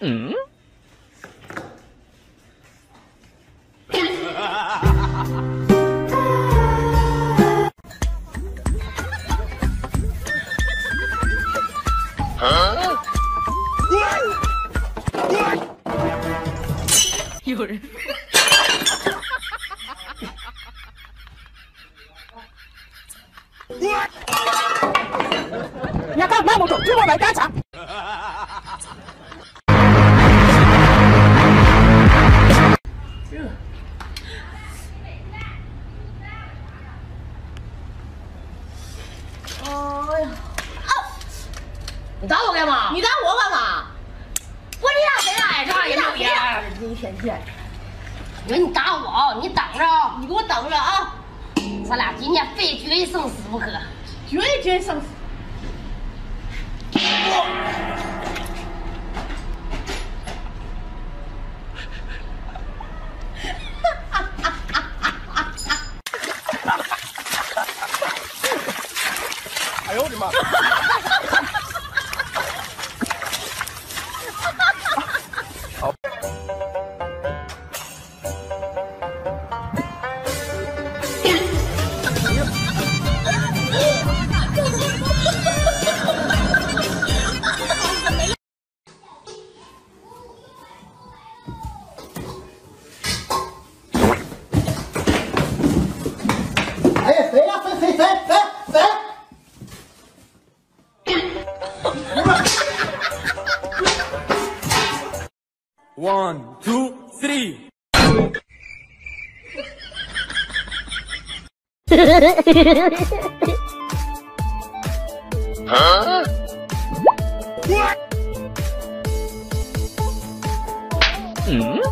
嗯。有人。你干那么重，就我来干啥？你一天天，你说你打我，你等着，你给我等着啊！咱俩今天非决一生死不可，决一决生死。One, two, three. huh? What? Hmm?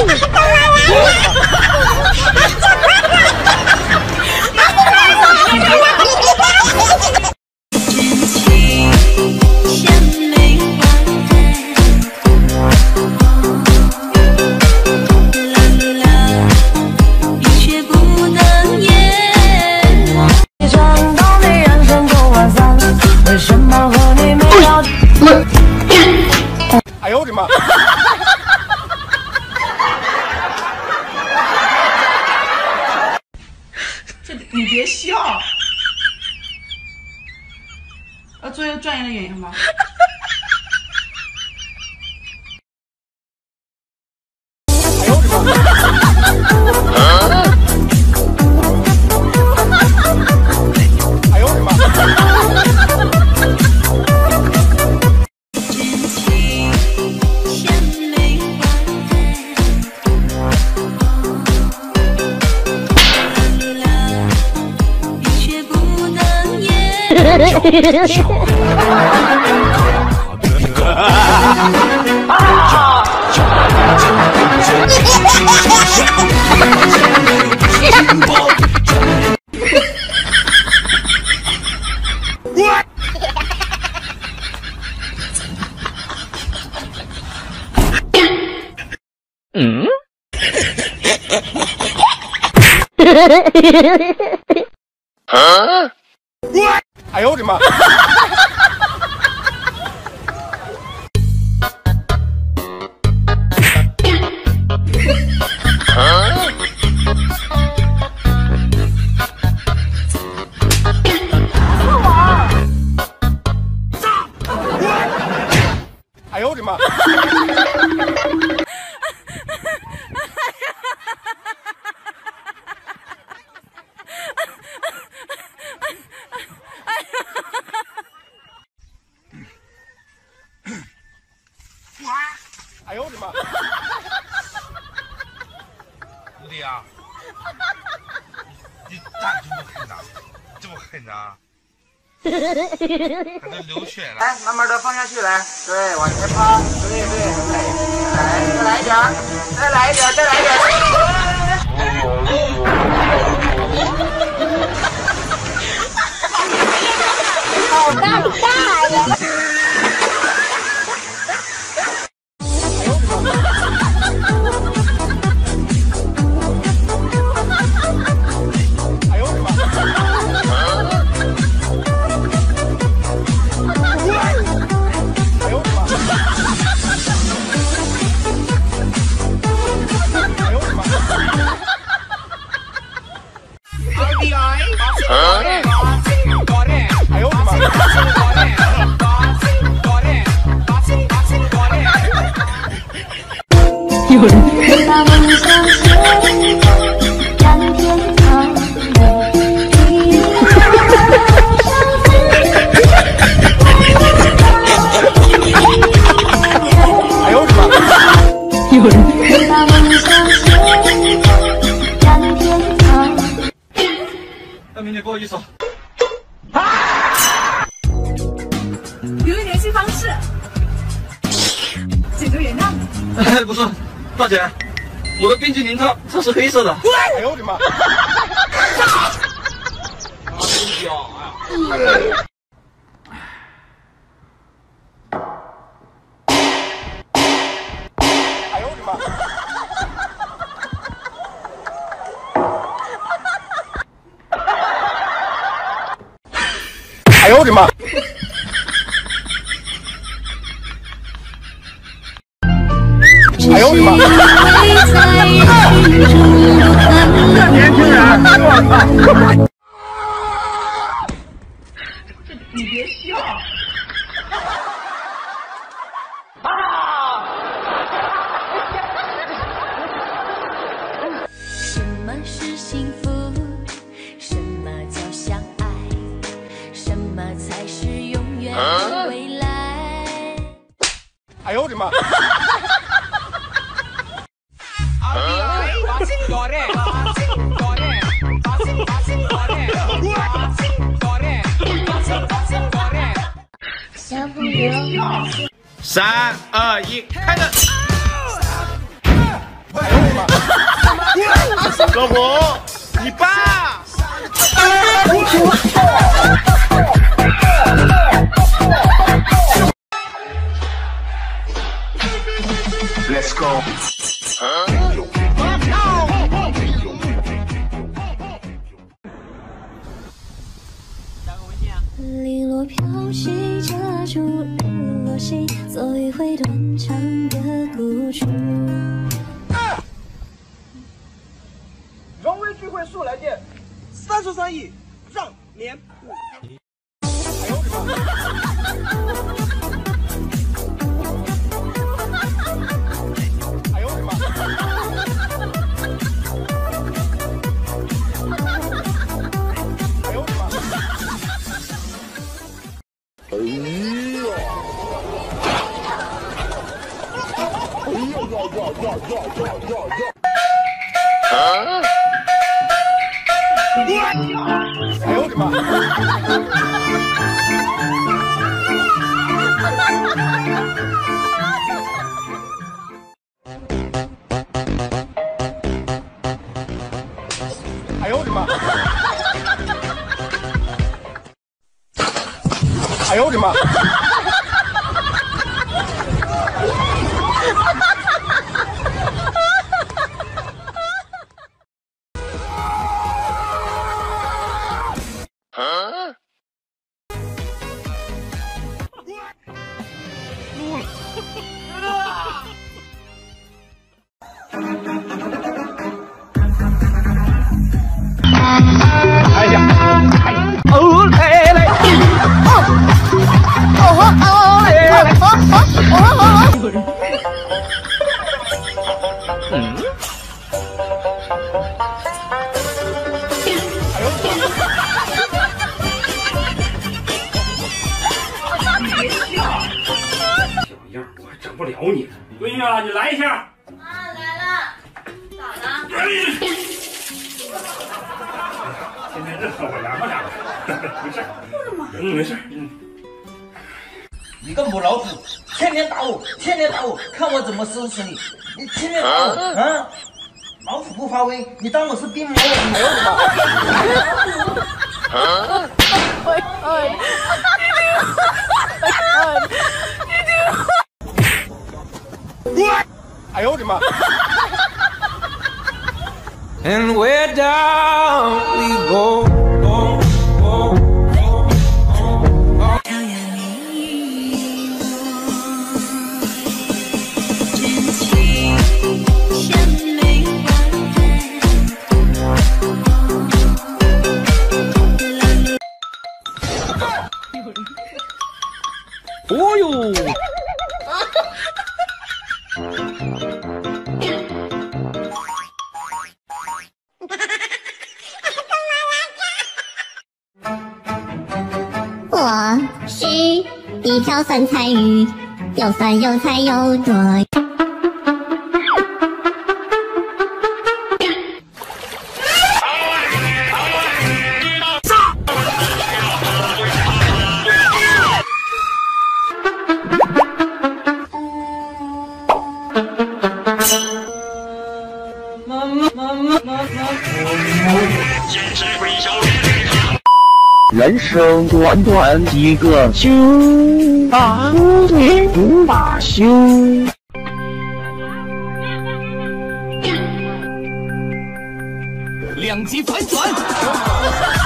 Aku merasa 言。嗯。哎呦我的妈！都流血了，来，慢慢的放下去，来，对，往前趴，对对，来，再来一点，再来一点，再来一点，好大，好大呀！你把梦想写在大那明不好意思啊留个联系方式请求原谅哎不错大姐，我的冰淇淋它它是黑色的。哎呦我的妈！哎呦我的妈！哎呦我的妈！年轻人，我操！什么是幸福？什么叫相爱？什么才是永远的未来？哎呦我的妈！三二一，开始！老婆，你爸！Let's go。零落飘兮，遮住日落西，做一回断肠的孤注。荣威聚会速来电，三十三亿让年不。哎呦我的妈！哎呦我的妈！哎呦我的妈！哎呦我的妈！样，我还整不了你。闺女啊，你来一下。啊，来了，咋了？天天热我凉快凉快，没事。嗯，没事。嗯。你个母老虎，天天打我，天天打我，看我怎么收拾你！你天天打我啊！老虎不发威，你当我是病猫？哎呦我的妈！哎呦我的妈！And where down we go. 遥远你我，真我是一条酸菜鱼，又酸又菜又多。妈妈妈妈妈妈，坚持微笑面对。人生短短几个秋，大不退不罢休。两极反转。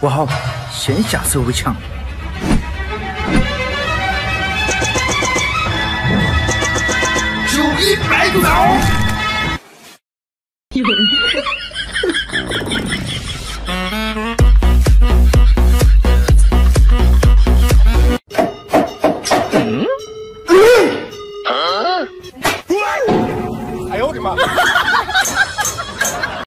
不？好，先下手为强。